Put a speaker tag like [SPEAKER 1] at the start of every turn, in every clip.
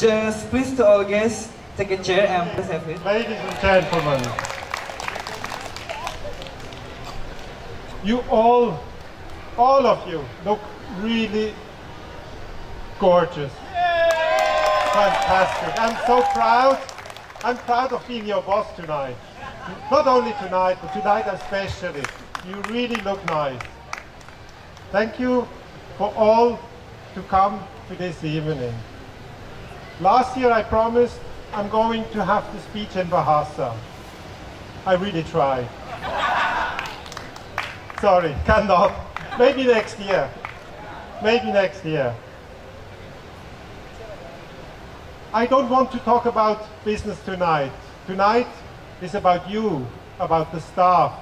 [SPEAKER 1] Just please to all guests, take a chair and please have it.
[SPEAKER 2] Ladies and gentlemen, you all, all of you look really gorgeous. Fantastic. I'm so proud. I'm proud of being your boss tonight. Not only tonight, but tonight especially. You really look nice. Thank you for all to come to this evening. Last year I promised I'm going to have the speech in Bahasa. I really try. Sorry, cannot. Maybe next year. Maybe next year. I don't want to talk about business tonight. Tonight is about you, about the staff,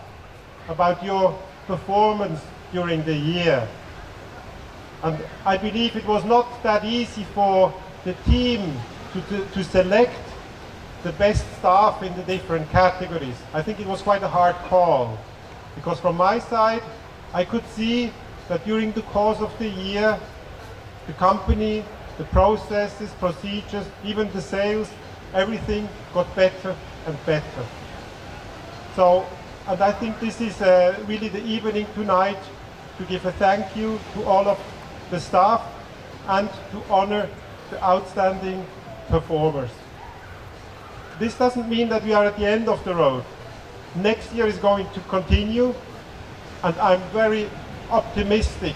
[SPEAKER 2] about your performance during the year. And I believe it was not that easy for the team to, to, to select the best staff in the different categories. I think it was quite a hard call because from my side I could see that during the course of the year the company, the processes, procedures, even the sales, everything got better and better. So, and I think this is uh, really the evening tonight to give a thank you to all of the staff and to honor the outstanding performers. This doesn't mean that we are at the end of the road. Next year is going to continue and I'm very optimistic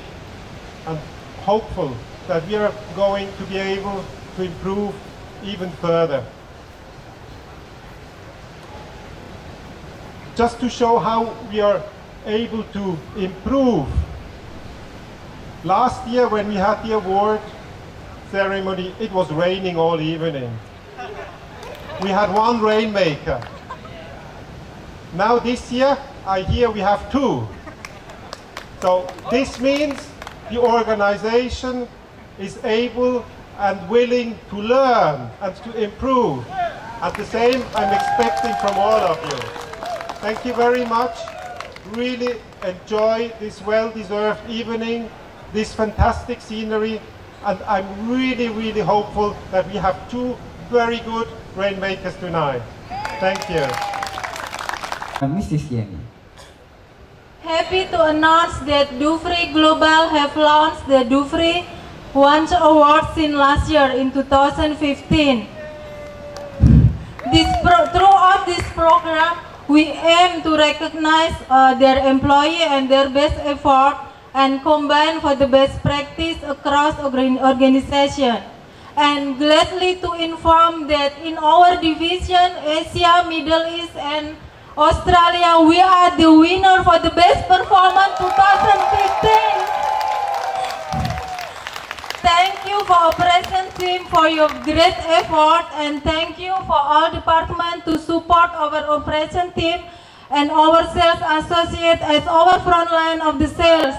[SPEAKER 2] and hopeful that we are going to be able to improve even further. Just to show how we are able to improve, last year when we had the award ceremony, it was raining all evening. We had one rainmaker. Now this year, I hear we have two. So this means the organization is able and willing to learn and to improve. And the same I'm expecting from all of you. Thank you very much. Really enjoy this well-deserved evening, this fantastic scenery, and I'm really, really hopeful that we have two very good rainmakers tonight. Thank you.
[SPEAKER 1] Mrs. Yeni.
[SPEAKER 3] Happy to announce that Dufry Global have launched the Dufry One Award since last year in 2015. This pro throughout this program, we aim to recognize uh, their employee and their best effort and combine for the best practice across organization. And gladly to inform that in our division, Asia, Middle East, and Australia, we are the winner for the best performance 2015. Thank you for operation team for your great effort and thank you for all department to support our operation team and our sales associate as our front line of the sales.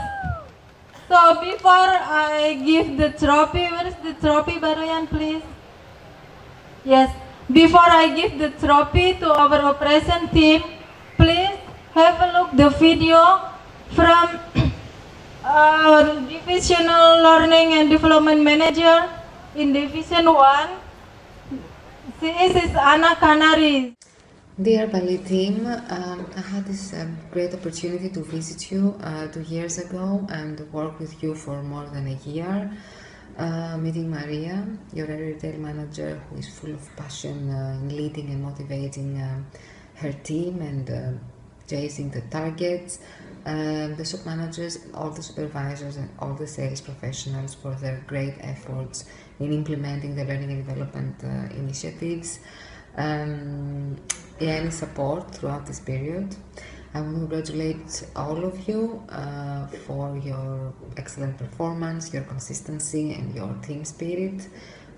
[SPEAKER 3] So before I give the trophy, where is the trophy, Baroyan, please? Yes. Before I give the trophy to our operation team, please have a look the video from our divisional learning and development manager in division one. This is Anna Canary.
[SPEAKER 4] Dear Bali team, um, I had this um, great opportunity to visit you uh, two years ago and work with you for more than a year. Uh, meeting Maria, your retail manager, who is full of passion uh, in leading and motivating um, her team and uh, chasing the targets. Um, the shop managers, all the supervisors, and all the sales professionals for their great efforts in implementing the learning and development uh, initiatives. Um, any support throughout this period. I want to congratulate all of you uh, for your excellent performance, your consistency, and your team spirit.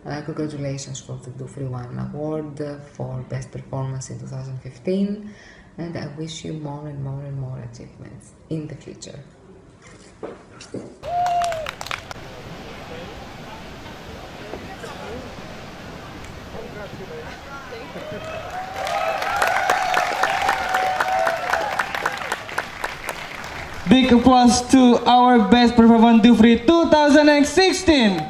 [SPEAKER 4] Uh, congratulations for the Dufry One Award for Best Performance in 2015, and I wish you more and more and more achievements in the future.
[SPEAKER 5] Big applause to our best performance Dufry 2016.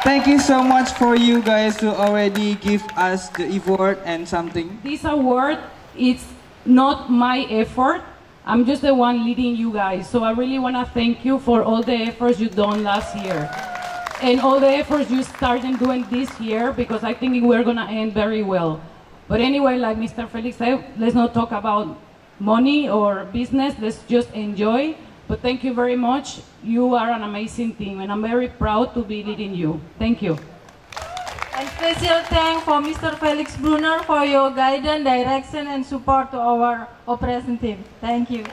[SPEAKER 1] Thank you so much for you guys to already give us the effort and something.
[SPEAKER 5] This award is not my effort. I'm just the one leading you guys. So I really want to thank you for all the efforts you've done last year. And all the efforts you started doing this year because I think we're going to end very well. But anyway, like Mr. Felix said, let's not talk about money or business. Let's just enjoy. But thank you very much. You are an amazing team, and I'm very proud to be leading you. Thank you.
[SPEAKER 3] And special thanks for Mr. Felix Brunner for your guidance, direction, and support to our operation team. Thank you.